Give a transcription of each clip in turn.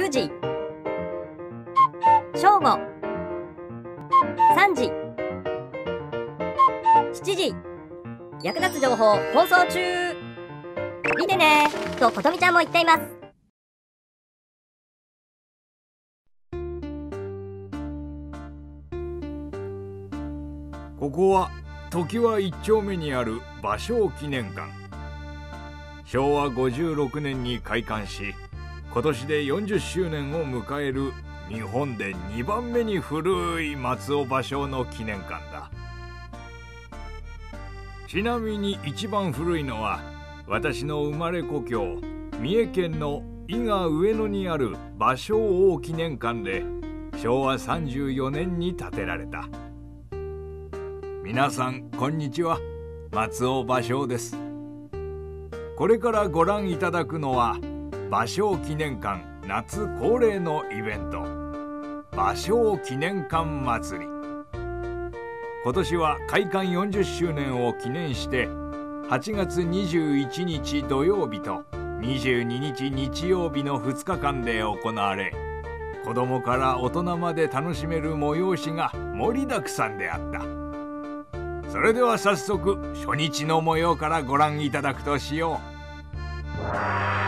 9時。正午。3時。7時。役立つ情報放送中。見てね。とことみちゃんも言っています。ここは常盤一丁目にある芭蕉記念館。昭和56年に開館し今年で40周年を迎える日本で2番目に古い松尾芭蕉の記念館だ。ちなみに一番古いのは私の生まれ故郷三重県の伊賀上野にある芭蕉王記念館で昭和34年に建てられた。皆さんこんにちは。松尾芭蕉です。これからご覧いただくのは芭蕉記念館夏恒例のイベント。芭蕉記念館祭り。今年は開館40周年を記念して8月21日土曜日と22日日曜日の2日間で行われ子供から大人まで楽しめる催しが盛りだくさんであった。それでは早速初日の模様からご覧いただくとしよう。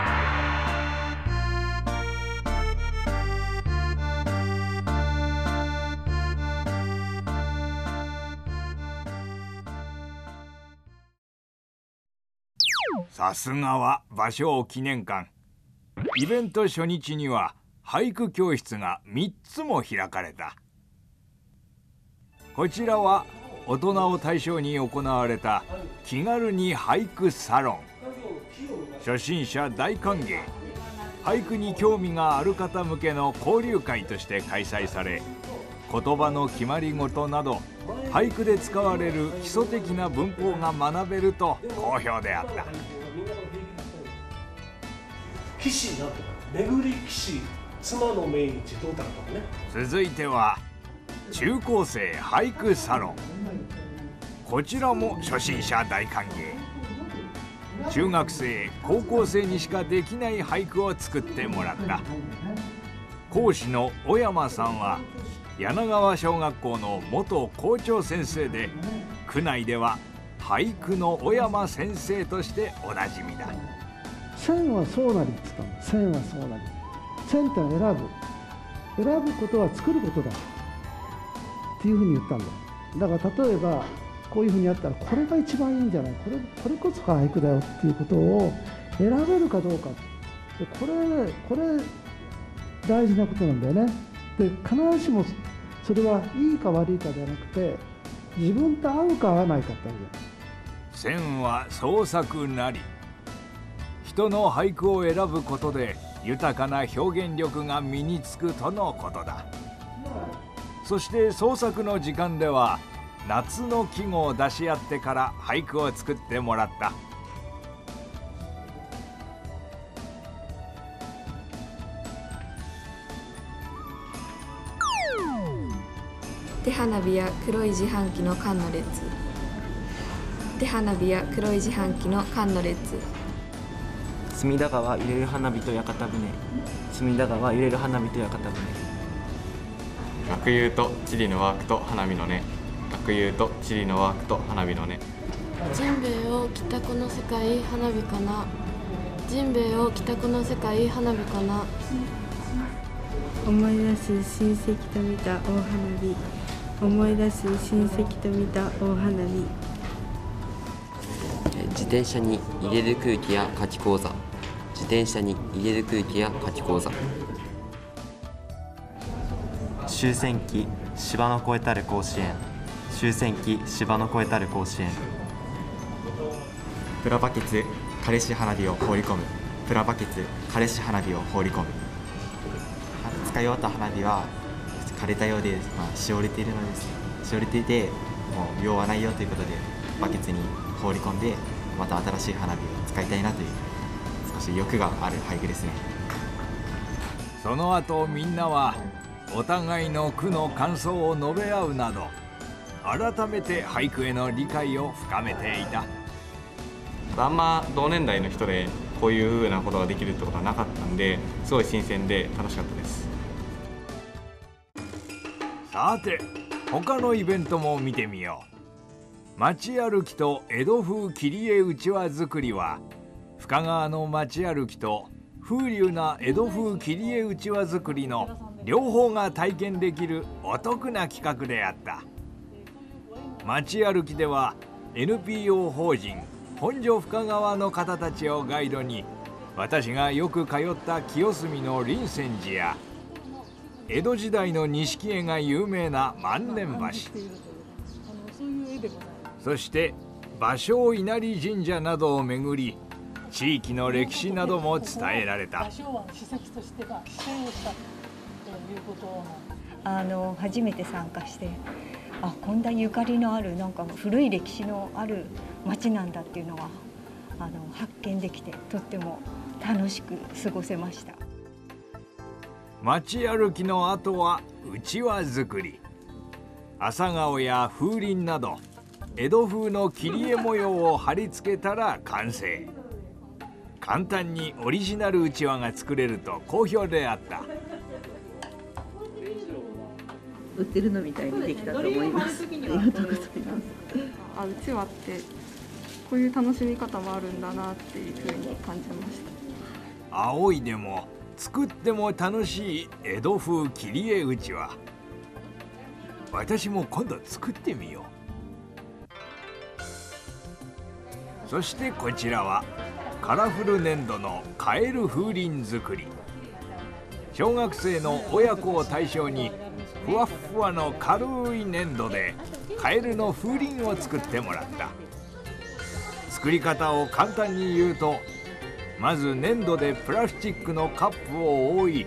さすがは芭蕉記念館。イベント初日には俳句教室が3つも開かれた。こちらは大人を対象に行われた気軽に俳句サロン。初心者大歓迎。俳句に興味がある方向けの交流会として開催され言葉の決まり事など俳句で使われる基礎的な文法が学べると好評であった。騎士なんとか巡り騎士妻の命日どうだとかね。続いては中高生俳句サロン。こちらも初心者大歓迎。中学生高校生にしかできない俳句を作ってもらった。講師の小山さんは柳川小学校の元校長先生で区内では俳句の小山先生としておなじみだ。線はそうなりっつったの線はそうなり線ってのは選ぶ選ぶことは作ることだっていうふうに言ったんだ。だから例えばこういうふうにやったらこれが一番いいんじゃないこれこれこそが俳句だよっていうことを選べるかどうかでこれこれ大事なことなんだよね。で必ずしもそれはいいか悪いかではなくて自分と合うか合わないかってあるじゃん。線は創作なり。人の俳句を選ぶことで豊かな表現力が身につくとのことだ。そして創作の時間では夏の季語を出し合ってから俳句を作ってもらった。手花火や黒い自販機の缶の列。手花火や黒い自販機の缶の列。隅田川揺れる花火と屋形船。隅田川揺れる花火と屋形船。学友と地理のワークと花火のね。学友と地理のワークと花火のね。ジンベエを北この世界花火かな。ジンベエを北この世界花火かな。思い出す親戚と見た大花火。思い出す親戚と見た大花火。自転車に入れる空気や書き講座自転車に入れる空気や書き講座。終戦期芝の越えたる甲子園。終戦期芝の越えたる甲子園。プラバケツ彼氏花火を放り込む。プラバケツ彼氏花火を放り込む。使い終わった花火は枯れたようで、まあ、しおれているのです。しおれていてもう用はないよということでバケツに放り込んでまた新しい花火を使いたいなというし欲がある俳句ですね。その後みんなはお互いの句の感想を述べ合うなど改めて俳句への理解を深めていた。あんま同年代の人でこういうふうなことができるってことはなかったんですごい新鮮で楽しかったです。さて他のイベントも見てみよう。街歩きと江戸風切り絵うちわ作りは深川の街歩きと風流な江戸風切り絵うちわ作りの両方が体験できるお得な企画であった。街歩きでは NPO 法人本所深川の方たちをガイドに私がよく通った清澄の林泉寺や江戸時代の錦絵が有名な万年橋そして芭蕉稲荷神社などを巡り地域の歴史なども伝えられた。あの初めて参加してあこんなゆかりのあるなんか古い歴史のある町なんだっていうのがあの発見できてとっても楽しく過ごせました。街歩きの後はうちわ作り。朝顔や風鈴など江戸風の切り絵模様を貼り付けたら完成簡単にオリジナルうちわが作れると好評であった売ってるのみたいにできたと思います。ありがとうございます。あうちわってこういう楽しみ方もあるんだなっていうふうに感じました青いでも作っても楽しい江戸風切り絵うちわ私も今度作ってみようそしてこちらはカラフル粘土のカエル風鈴作り。小学生の親子を対象にふわっふわの軽い粘土でカエルの風鈴を作ってもらった。作り方を簡単に言うとまず粘土でプラスチックのカップを覆い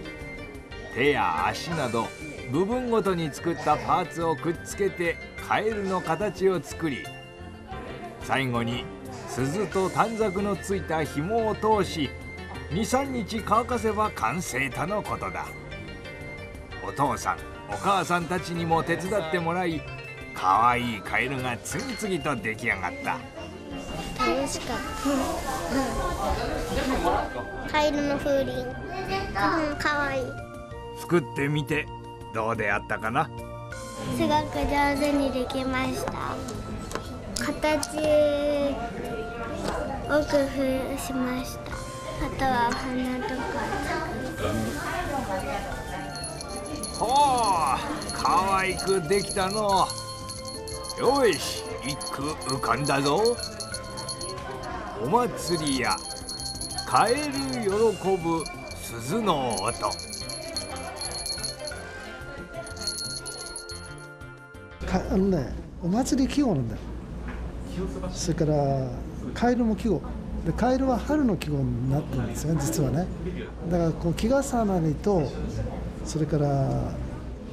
手や足など部分ごとに作ったパーツをくっつけてカエルの形を作り最後に鈴と短冊のついた紐を通し23日乾かせば完成とのことだお父さんお母さんたちにも手伝ってもらい可愛いカエルが次々と出来上がった楽しかった。カエルの風鈴。うん、可愛いい。作ってみてどうであったかな？すごく上手にできました。形を工夫しました。あとは花とか。ほう可愛くできたの。よし一句浮かんだぞ。お祭りやカエル喜ぶ鈴の音。かあのねお祭り季語なんだよそれからカエルも季語。でカエルは春の季語になってるんですよね実はね。だからこう季重なりとそれから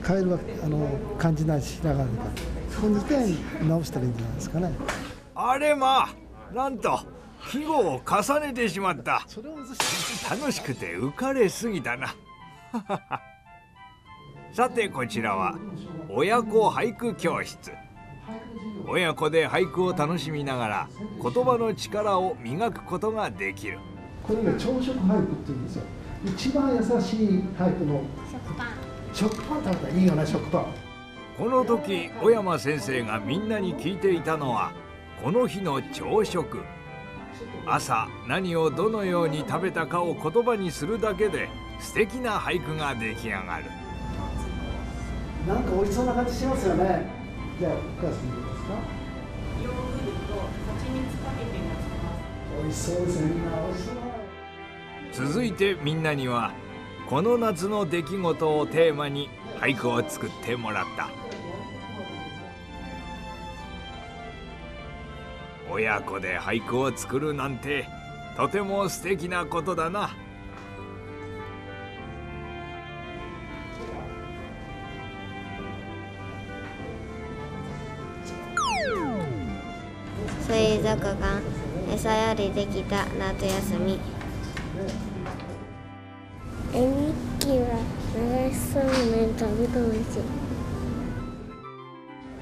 カエルはあの漢字ないしひらがなでこの2点直したらいいんじゃないですかね。あれまあなんと季語を重ねてしまった。楽しくて浮かれすぎたな。さてこちらは親子俳句教室。親子で俳句を楽しみながら言葉の力を磨くことができる。これね朝食俳句っていうんですよ。一番優しい俳句の食パン。食パン食べたらいいよね食パン。この時小山先生がみんなに聞いていたのはこの日の朝食。朝何をどのように食べたかを言葉にするだけで素敵な俳句が出来上がる。なんか美味しそうな感じしますよねじゃあお母さんいいですか？ヨーグルト蜂蜜かけて美味しそうですね。美味しそう。続いてみんなにはこの夏の出来事をテーマに俳句を作ってもらった。親子で俳句を作るなんてとても素敵なことだな水族館餌やりできた夏休み。絵日記は流しそうめんカブトムシ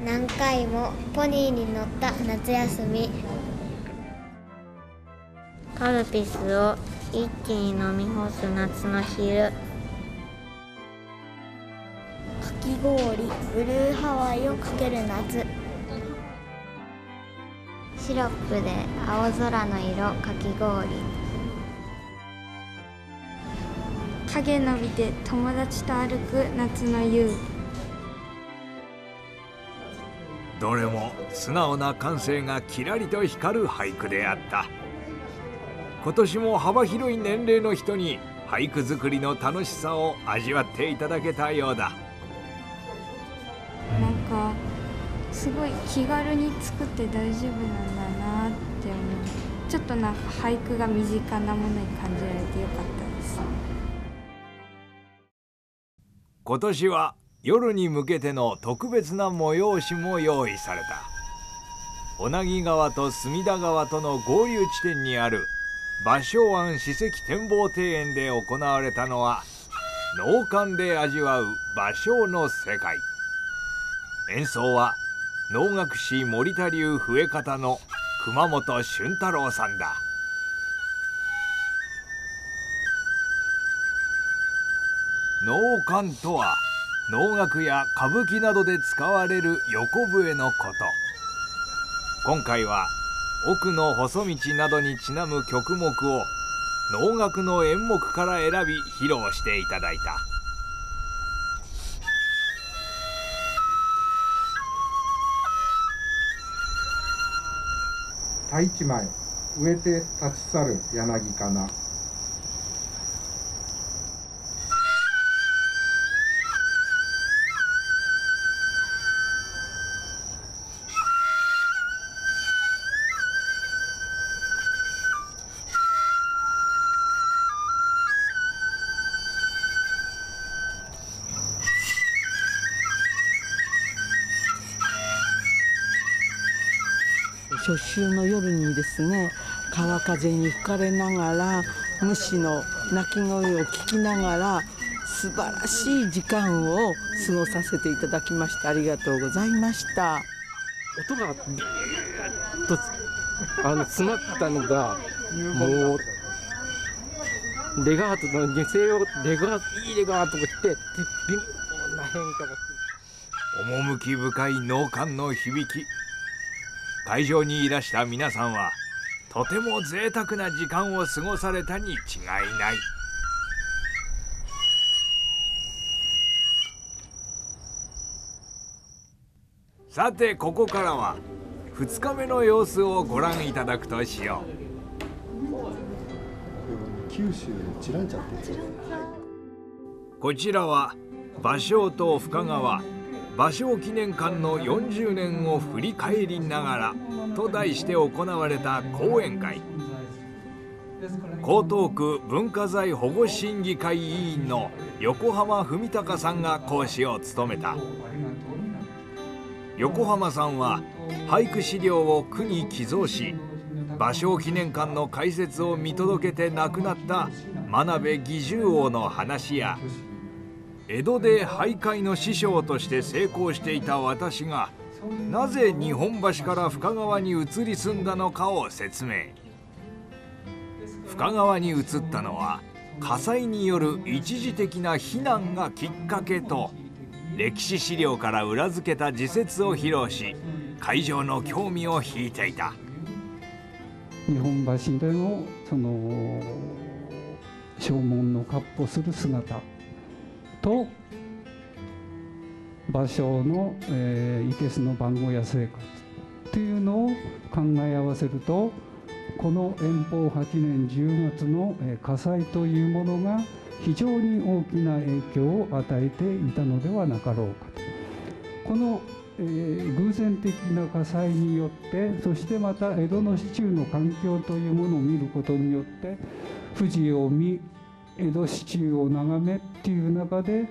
何回もポニーに乗った夏休み。カルピスを一気に飲み干す夏の昼。かき氷ブルーハワイをかける夏シロップで青空の色かき氷。影伸びて友達と歩く夏の夕。どれも素直な感性がキラリと光る俳句であった。今年も幅広い年齢の人に俳句作りの楽しさを味わっていただけたようだ。すごい気軽に作って大丈夫なんだなって思う。ちょっとなんか俳句が身近なものに感じられてよかったです。今年は夜に向けての特別な催しも用意された。小名木川と隅田川との合流地点にある芭蕉湾史跡展望庭園で行われたのは農館で味わう芭蕉の世界。演奏は能楽師森田流笛方の熊本俊太郎さんだ。能館とは能楽や歌舞伎などで使われる横笛のこと。今回は奥の細道などにちなむ曲目を能楽の演目から選び披露していただいた。太一前植えて立ち去る柳かな。初秋の夜にですね川風に吹かれながら虫の鳴き声を聞きながら素晴らしい時間を過ごさせていただきましてありがとうございました。音がビーッとあの詰まったのがもうレガートの二声をレガーいいレガートが来てで微妙な変化が。趣深い能感の響き会場にいらした皆さんはとても贅沢な時間を過ごされたに違いない。さてここからは2日目の様子をご覧いただくとしよ九州で散らんちゃってこちらは芭蕉と深川芭蕉記念館の40年を振り返りながらと題して行われた講演会。江東区文化財保護審議会委員の横浜文隆さんが講師を務めた。横浜さんは俳句資料を区に寄贈し芭蕉記念館の開設を見届けて亡くなった真鍋義重王の話や江戸で俳諧の師匠として成功していた私がなぜ日本橋から深川に移り住んだのかを説明。深川に移ったのは火災による一時的な避難がきっかけと歴史資料から裏付けた自説を披露し会場の興味を引いていた。日本橋でのその正門の闊歩する姿。と芭蕉の、えー、生けすの番号や生活っていうのを考え合わせるとこの遠方8年10月の、え、火災というものが非常に大きな影響を与えていたのではなかろうかと。このえー、偶然的な火災によってそしてまた江戸の市中の環境というものを見ることによって富士を見江戸市中を眺めっていう中で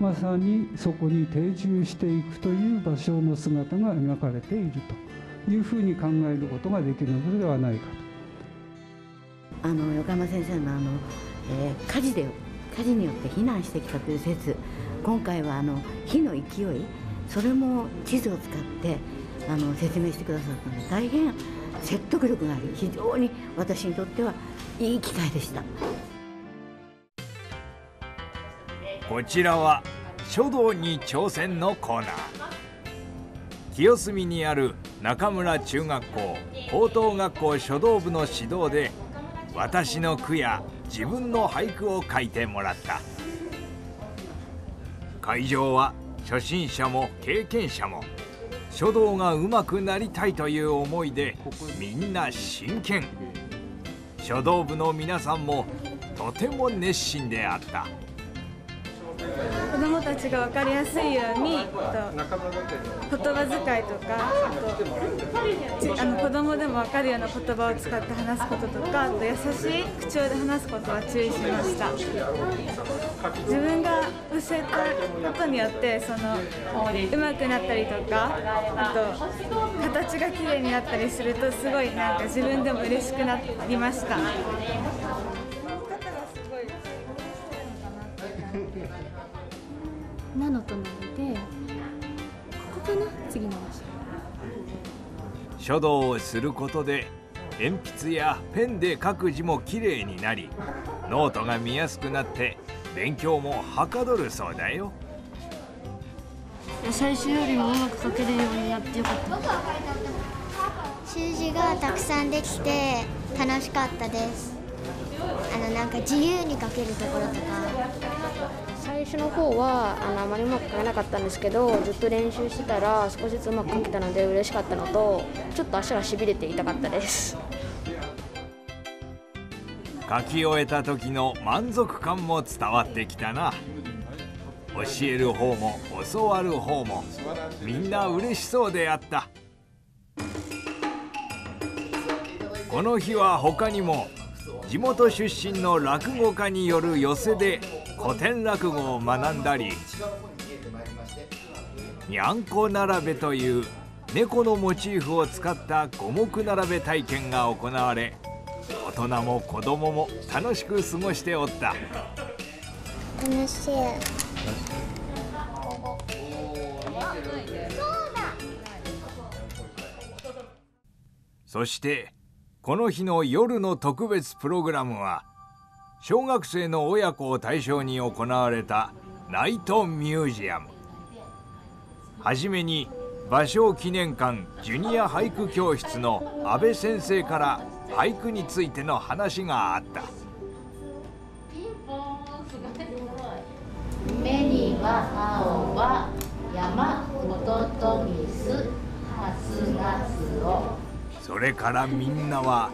まさにそこに定住していくという芭蕉の姿が描かれているというふうに考えることができるのではないかと。あの横山先生のあの、えー、火事で火事によって避難してきたという説今回はあの火の勢いそれも地図を使ってあの説明してくださったので大変説得力がある非常に私にとってはいい機会でしたこちらは書道に挑戦のコーナー。清澄にある中村中学校高等学校書道部の指導で私の句や自分の俳句を書いてもらった。会場は初心者も経験者も書道がうまくなりたいという思いでみんな真剣。書道部の皆さんもとても熱心であった。子どもたちが分かりやすいように言葉遣いとかあとあの子どもでも分かるような言葉を使って話すこととかあと優しい口調で話すことは注意しました自分が教えたことによってその上手くなったりとかあと形が綺麗になったりするとすごいなんか自分でも嬉しくなりました。なのとなのでここかな次の場所書道をすることで鉛筆やペンで書く字もきれいになりノートが見やすくなって勉強もはかどるそうだよ。最初よりもうまく書けるようになってよかった。習字がたくさんできて楽しかったです。あのなんか自由に書けるところとか最初の方はあのあまりうまく書けなかったんですけどずっと練習してたら少しずつうまく書けたので嬉しかったのとちょっと足がしびれて痛かったです。書き終えた時の満足感も伝わってきたな。教える方も教わる方もみんな嬉しそうであった。この日は他にも地元出身の落語家による寄せで古典落語を学んだりにゃんこ並べという猫のモチーフを使った五目並べ体験が行われ大人も子供も楽しく過ごしておった。楽しい。そしてこの日の夜の特別プログラムは小学生の親子を対象に行われたナイトミュージアムはじめに芭蕉記念館ジュニア俳句教室の安倍先生から俳句についての話があった。目にはそれからみんなは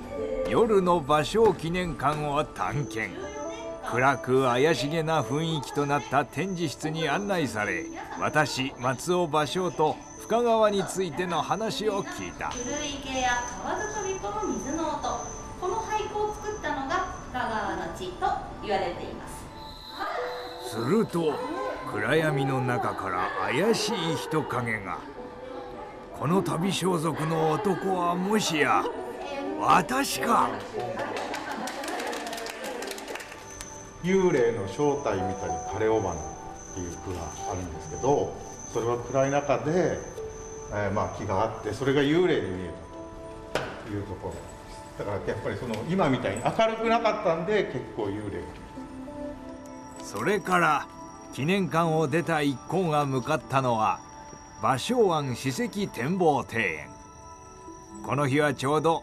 夜の芭蕉記念館を探検。暗く怪しげな雰囲気となった展示室に案内され私松尾芭蕉と深川についての話を聞いた。古池や川底びこの水の音。この俳句を作ったのが深川の地と言われています。すると暗闇の中から怪しい人影がこの旅装束の男はもしや私か？幽霊の正体みたいに枯れ尾花っていう句があるんですけどそれは暗い中で、えー、まあ木があってそれが幽霊に見えたというところだからやっぱりその今みたいに明るくなかったんで結構幽霊それから記念館を出た一行が向かったのは芭蕉湾史跡展望庭園。この日はちょうど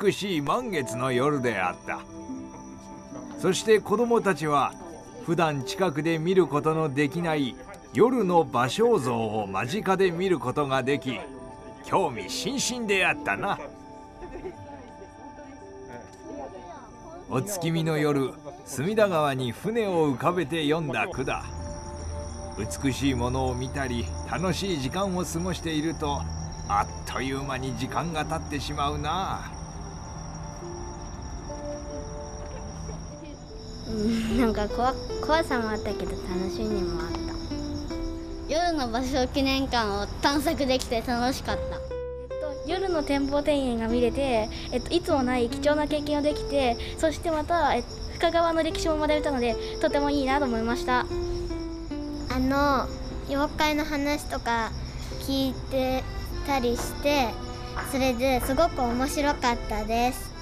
美しい満月の夜であった。そして子供たちは普段近くで見ることのできない夜の芭蕉像を間近で見ることができ興味津々であったな。お月見の夜隅田川に船を浮かべて読んだ句だ。美しいものを見たり楽しい時間を過ごしているとあっという間に時間が経ってしまうな。うんなんか怖怖さもあったけど楽しみもあった。夜の芭蕉記念館を探索できて楽しかった。夜の展望庭園が見れて、えっと、いつもない貴重な経験ができてそしてまた、え深川の歴史も学べたのでとてもいいなと思いましたあの妖怪の話とか聞いてたりしてそれですごく面白かったです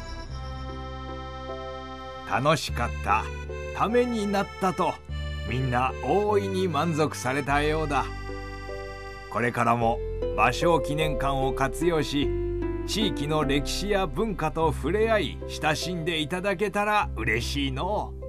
楽しかったためになったとみんな大いに満足されたようだこれからも芭蕉記念館を活用し地域の歴史や文化と触れ合い親しんでいただけたら嬉しいのう。